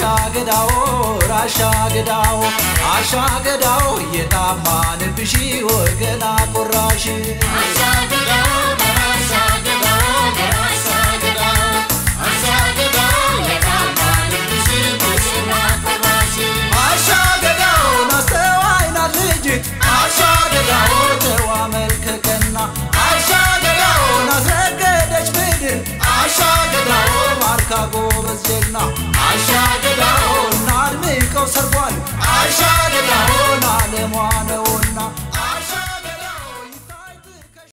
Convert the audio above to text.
አሻግዳው ራሻግዳው አሻግዳው የታማንብሽ ወገና ቆራሽ Chicago, Virginia. I shot ሰርጓል። አይሻ